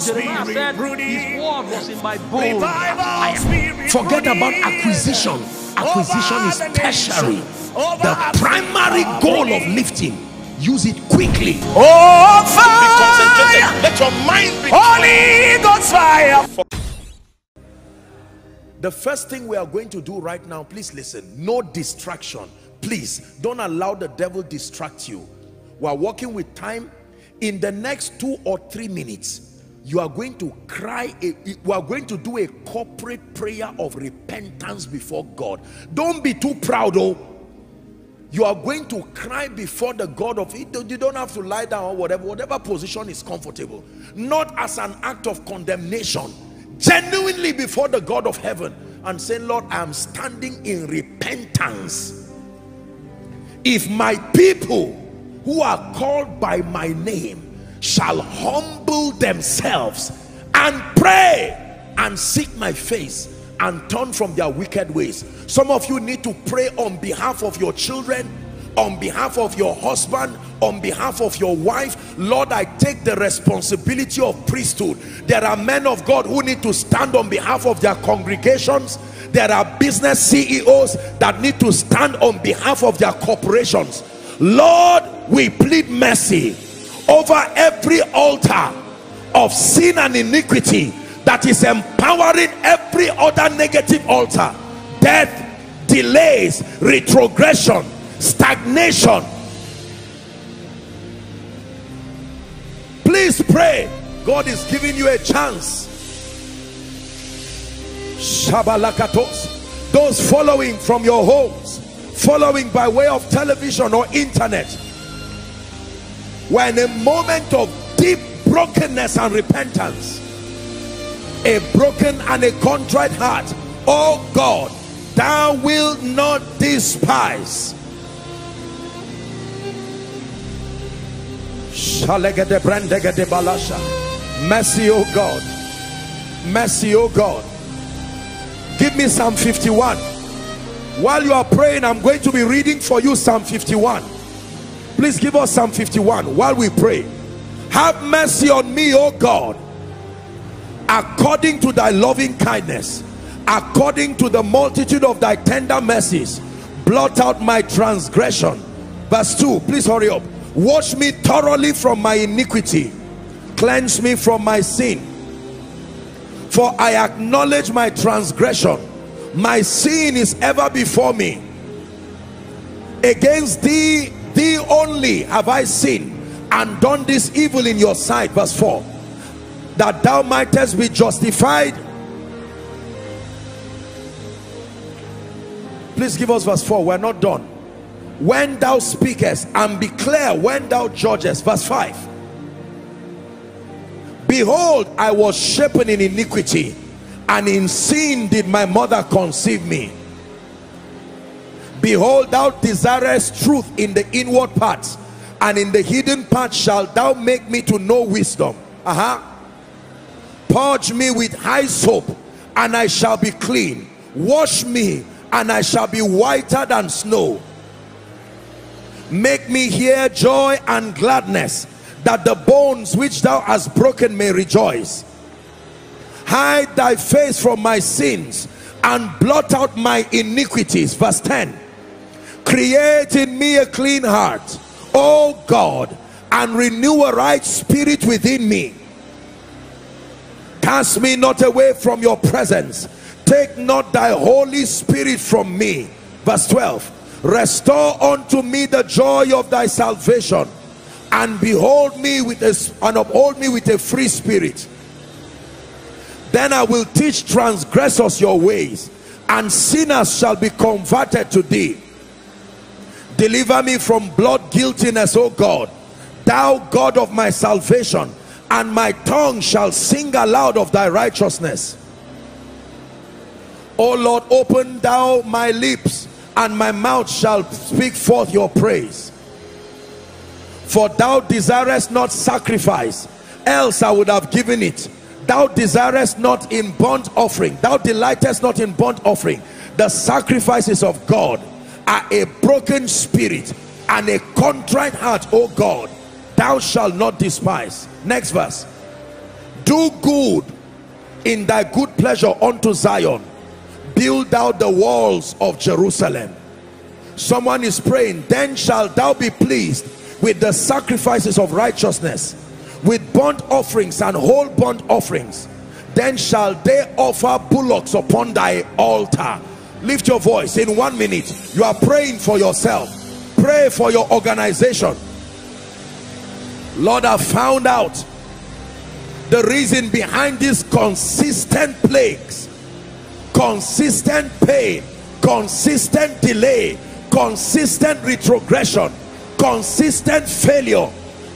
Jeremiah said, His word was in my bones. Forget about acquisition. Acquisition is tertiary. The primary goal of lifting, use it quickly. Oh, fire! Let your mind be Holy Ghost fire! The first thing we are going to do right now, please listen, no distraction. Please don't allow the devil distract you. We are working with time. In the next two or three minutes, you are going to cry, a, we are going to do a corporate prayer of repentance before God. Don't be too proud, oh. You are going to cry before the God of it. You don't have to lie down or whatever, whatever position is comfortable. Not as an act of condemnation, genuinely before the God of heaven and say, Lord, I am standing in repentance. If my people who are called by my name shall humble themselves and pray and seek my face and turn from their wicked ways. Some of you need to pray on behalf of your children, on behalf of your husband, on behalf of your wife. Lord, I take the responsibility of priesthood. There are men of God who need to stand on behalf of their congregations. There are business CEOs that need to stand on behalf of their corporations. Lord, we plead mercy over every altar of sin and iniquity that is empowering every other negative altar. Death delays retrogression stagnation. Please pray. God is giving you a chance. Shabalakatos. those following from your homes following by way of television or internet we're in a moment of deep brokenness and repentance. A broken and a contrite heart. Oh god thou wilt not despise. Mercy oh god. Mercy oh god. Give me psalm 51 while you are praying i'm going to be reading for you psalm 51 please give us psalm 51 while we pray. Have mercy on me oh god according to thy loving kindness according to the multitude of thy tender mercies. Blot out my transgression. Verse 2 please hurry up. Wash me thoroughly from my iniquity. Cleanse me from my sin. For I acknowledge my transgression. My sin is ever before me. Against thee thee only have I sinned and done this evil in your sight verse 4 that thou mightest be justified. Please give us verse 4 we're not done. When thou speakest and be clear when thou judgest verse 5 behold I was shapen in iniquity and in sin did my mother conceive me behold thou desirest truth in the inward parts and in the hidden parts shalt thou make me to know wisdom. Uh-huh. Purge me with hyssop and I shall be clean. Wash me and I shall be whiter than snow. Make me hear joy and gladness that the bones which thou hast broken may rejoice. Hide thy face from my sins and blot out my iniquities. Verse 10 create in me a clean heart o god and renew a right spirit within me. Cast me not away from your presence. Take not thy holy spirit from me. Verse 12 restore unto me the joy of thy salvation and behold me with a and uphold me with a free spirit. Then i will teach transgressors your ways and sinners shall be converted to thee deliver me from blood guiltiness o god. Thou god of my salvation and my tongue shall sing aloud of thy righteousness. O lord open thou my lips and my mouth shall speak forth your praise. For thou desirest not sacrifice else i would have given it. Thou desirest not in burnt offering thou delightest not in burnt offering. The sacrifices of god are a broken spirit and a contrite heart o god thou shalt not despise. Next verse. Do good in thy good pleasure unto Zion. Build out the walls of Jerusalem. Someone is praying then shall thou be pleased with the sacrifices of righteousness with burnt offerings and whole burnt offerings. Then shall they offer bullocks upon thy altar lift your voice in one minute. You are praying for yourself. Pray for your organization. Lord i found out the reason behind these consistent plagues consistent pain consistent delay consistent retrogression consistent failure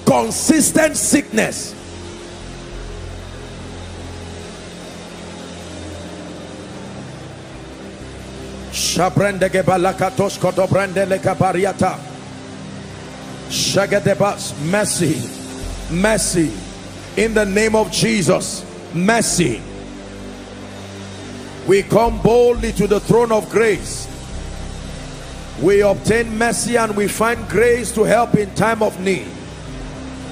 consistent sickness Shabrendege balakatos kodobrendele kabariata. Shagadebas, mercy, mercy, in the name of Jesus, mercy. We come boldly to the throne of grace. We obtain mercy and we find grace to help in time of need.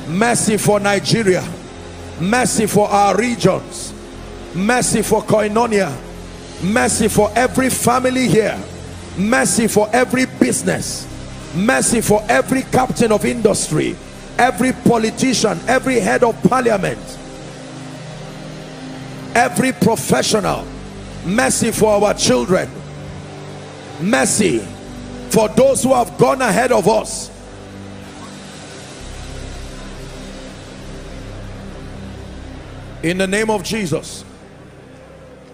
Mercy for Nigeria, mercy for our regions, mercy for Koinonia, mercy for every family here. Mercy for every business. Mercy for every captain of industry. Every politician. Every head of parliament. Every professional. Mercy for our children. Mercy for those who have gone ahead of us. In the name of Jesus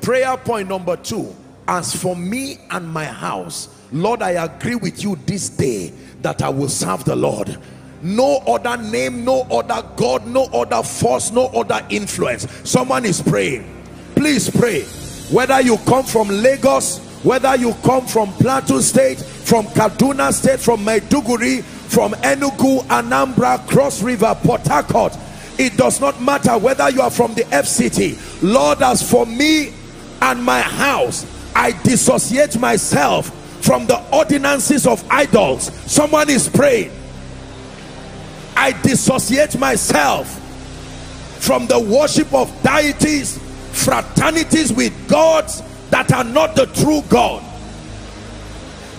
prayer point number two. As for me and my house lord i agree with you this day that i will serve the lord. No other name no other god no other force no other influence. Someone is praying. Please pray. Whether you come from lagos whether you come from plateau state from kaduna state from maiduguri from enugu anambra cross river port harcourt it does not matter whether you are from the fct lord as for me and my house I dissociate myself from the ordinances of idols. Someone is praying. I dissociate myself from the worship of deities fraternities with gods that are not the true God.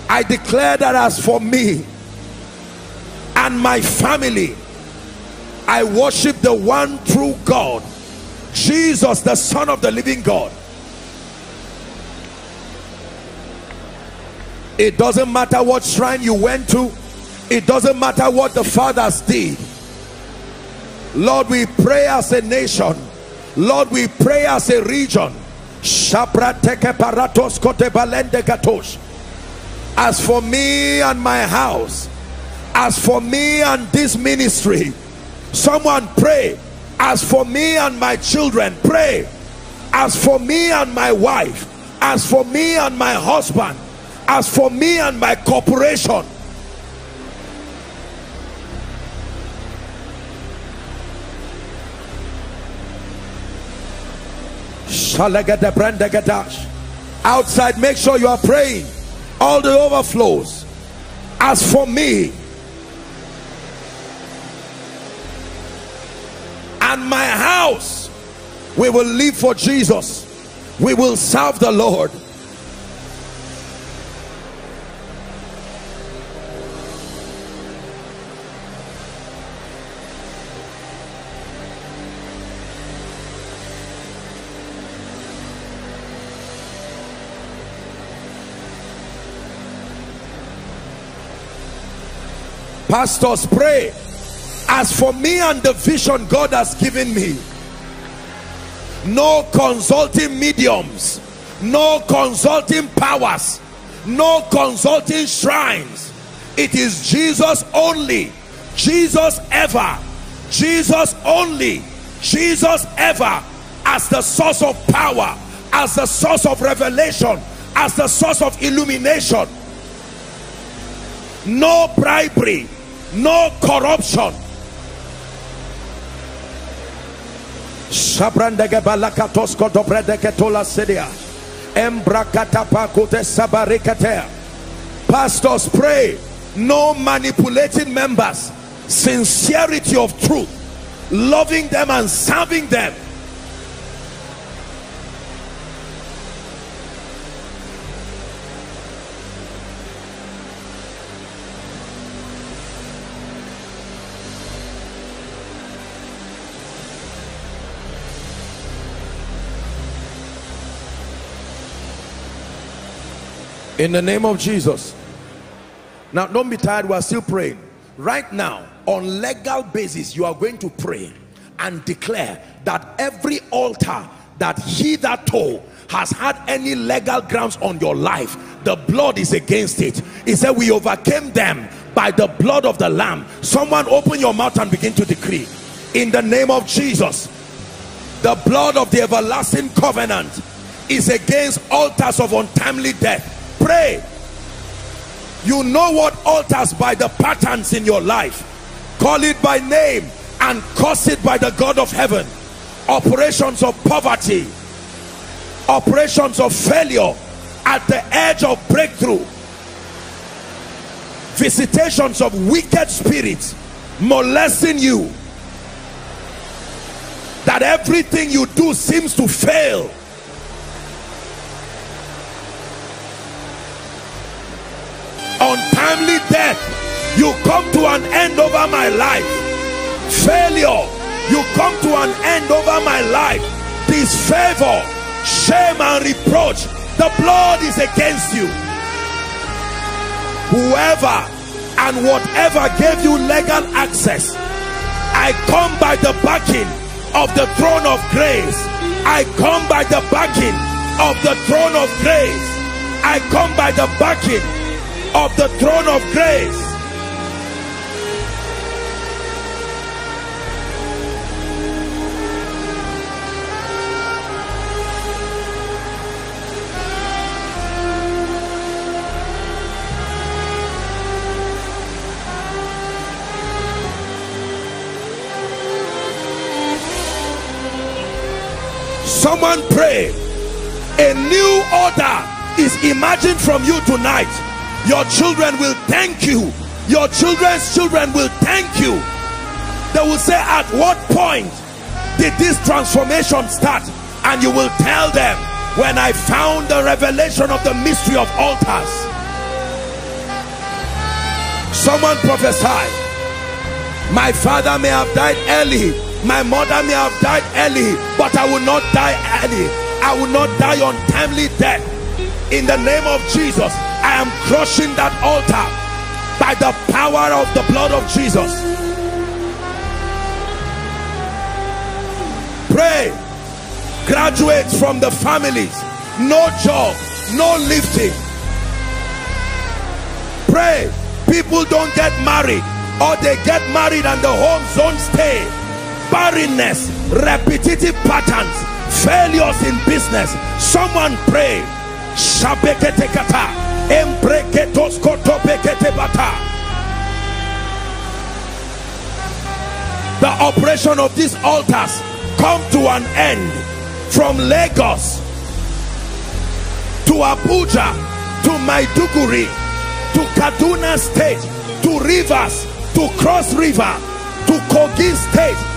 I declare that as for me and my family I worship the one true God Jesus the son of the living God it doesn't matter what shrine you went to. It doesn't matter what the fathers did. Lord we pray as a nation. Lord we pray as a region. As for me and my house as for me and this ministry someone pray. As for me and my children pray. As for me and my wife as for me and my husband as for me and my corporation outside make sure you are praying. All the overflows. As for me and my house we will live for Jesus. We will serve the Lord pastors pray. As for me and the vision God has given me no consulting mediums no consulting powers no consulting shrines. It is Jesus only Jesus ever Jesus only Jesus ever as the source of power as the source of revelation as the source of illumination. No bribery no corruption. Pastors pray. No manipulating members. Sincerity of truth. Loving them and serving them In the name of Jesus. Now, don't be tired. We are still praying. Right now, on legal basis, you are going to pray and declare that every altar that hitherto has had any legal grounds on your life, the blood is against it. He said, We overcame them by the blood of the Lamb. Someone open your mouth and begin to decree. In the name of Jesus, the blood of the everlasting covenant is against altars of untimely death pray. You know what alters by the patterns in your life. Call it by name and curse it by the God of heaven. Operations of poverty. Operations of failure at the edge of breakthrough. Visitations of wicked spirits molesting you. That everything you do seems to fail my life. Failure you come to an end over my life. Disfavor shame and reproach. The blood is against you. Whoever and whatever gave you legal access i come by the backing of the throne of grace. I come by the backing of the throne of grace. I come by the backing of the throne of grace. Someone pray. A new order is imagined from you tonight. Your children will thank you. Your children's children will thank you. They will say at what point did this transformation start? And you will tell them when I found the revelation of the mystery of altars. Someone prophesy. My father may have died early my mother may have died early but I will not die early. I will not die untimely death. In the name of Jesus I am crushing that altar by the power of the blood of Jesus. Pray. Graduates from the families no job no lifting. Pray. People don't get married or they get married and the homes don't stay barrenness repetitive patterns failures in business. Someone pray. The operation of these altars come to an end from Lagos to Abuja to Maiduguri to Kaduna State to Rivers to Cross River to Kogi State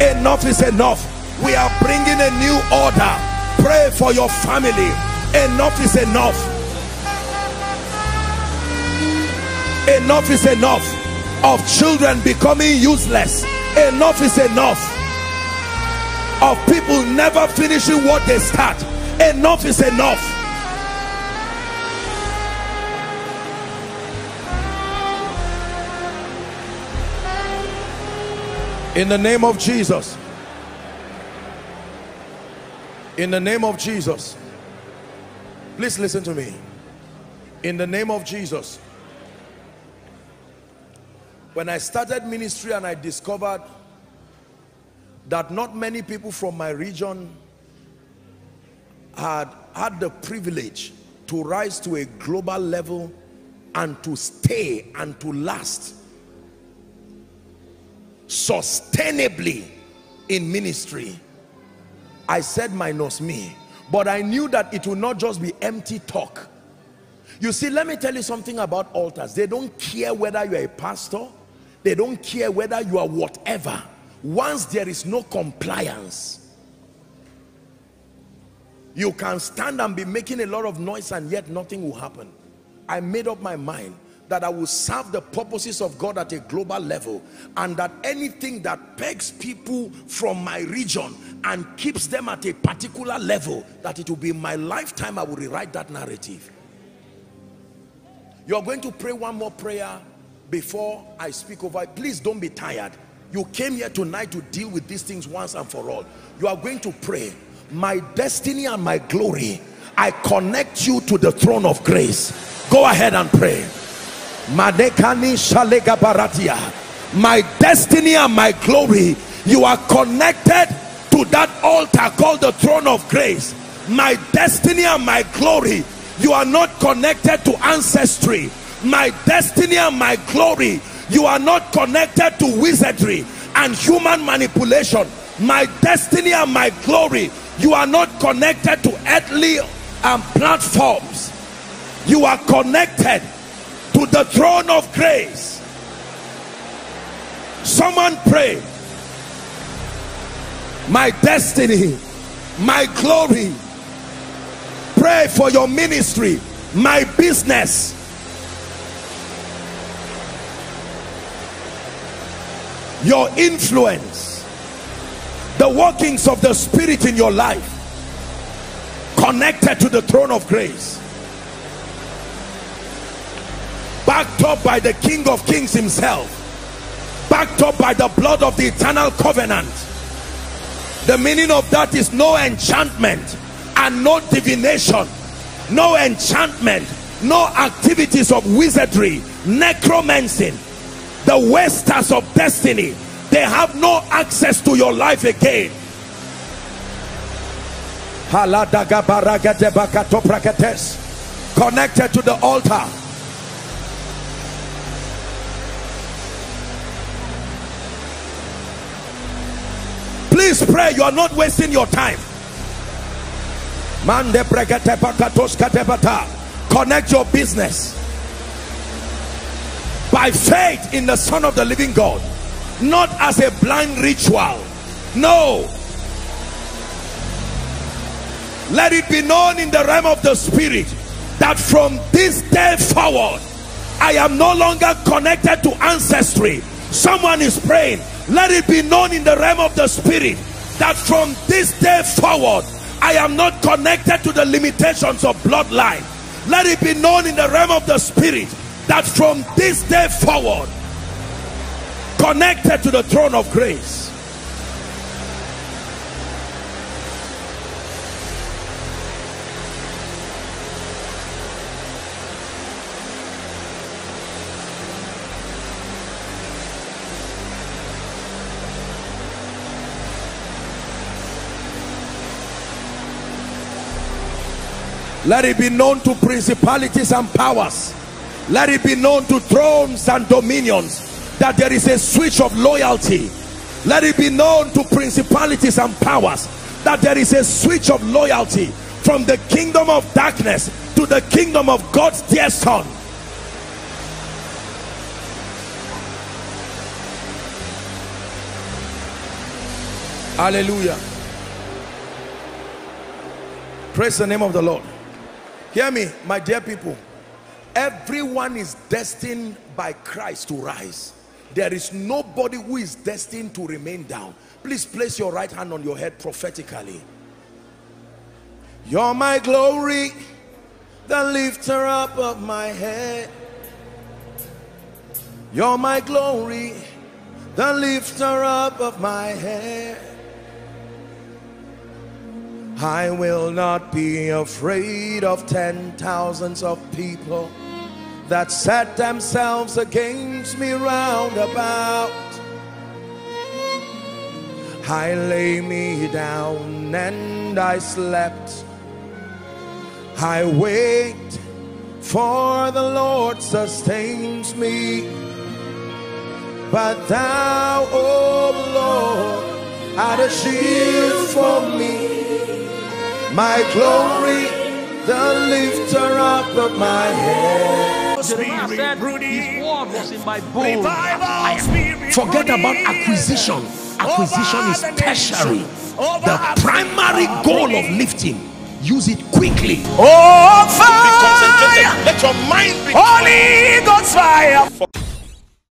Enough is enough. We are bringing a new order. Pray for your family. Enough is enough enough is enough of children becoming useless enough is enough of people never finishing what they start enough is enough in the name of Jesus. In the name of Jesus. Please listen to me. In the name of Jesus. When I started ministry and I discovered that not many people from my region had had the privilege to rise to a global level and to stay and to last sustainably in ministry I said minus me but I knew that it would not just be empty talk You see, let me tell you something about altars. They don't care whether you're a pastor. They don't care whether you are whatever. Once there is no compliance, you can stand and be making a lot of noise and yet nothing will happen. I made up my mind that I will serve the purposes of God at a global level and that anything that pegs people from my region and keeps them at a particular level that it will be my lifetime I will rewrite that narrative. You're going to pray one more prayer before I speak over please don't be tired. You came here tonight to deal with these things once and for all. You are going to pray. My destiny and my glory I connect you to the throne of grace. Go ahead and pray My destiny and my glory, you are connected to that altar called the throne of grace. My destiny and my glory, you are not connected to ancestry. My destiny and my glory, you are not connected to wizardry and human manipulation. My destiny and my glory, you are not connected to earthly and platforms. You are connected to the throne of grace. Someone pray. My destiny my glory. Pray for your ministry my business. Your influence. The workings of the spirit in your life. Connected to the throne of grace backed up by the king of kings himself. Backed up by the blood of the eternal covenant. The meaning of that is no enchantment and no divination. No enchantment. No activities of wizardry necromancy the wasters of destiny they have no access to your life again. Connected to the altar please pray you are not wasting your time. Man, connect your business. By faith in the son of the living god. Not as a blind ritual. No. Let it be known in the realm of the spirit that from this day forward i am no longer connected to ancestry. Someone is praying let it be known in the realm of the spirit that from this day forward I am not connected to the limitations of bloodline. Let it be known in the realm of the spirit that from this day forward connected to the throne of grace let it be known to principalities and powers. Let it be known to thrones and dominions that there is a switch of loyalty. Let it be known to principalities and powers that there is a switch of loyalty from the kingdom of darkness to the kingdom of God's dear son. Hallelujah. Praise the name of the Lord Hear me, my dear people. Everyone is destined by Christ to rise. There is nobody who is destined to remain down. Please place your right hand on your head prophetically. You're my glory, the lifter up of my head. You're my glory, the lifter up of my head. I will not be afraid of ten thousands of people that set themselves against me round about. I lay me down and I slept. I wait for the Lord sustains me. But thou, O oh Lord, art a shield for me my glory, the lifter up of my head. Jeremiah said his word was in my bones. Revival spirit Forget about acquisition. Acquisition over is the tertiary. The Africa, primary goal of lifting, use it quickly. Oh, Be fire! concentrated. Let your mind be Holy Ghost fire!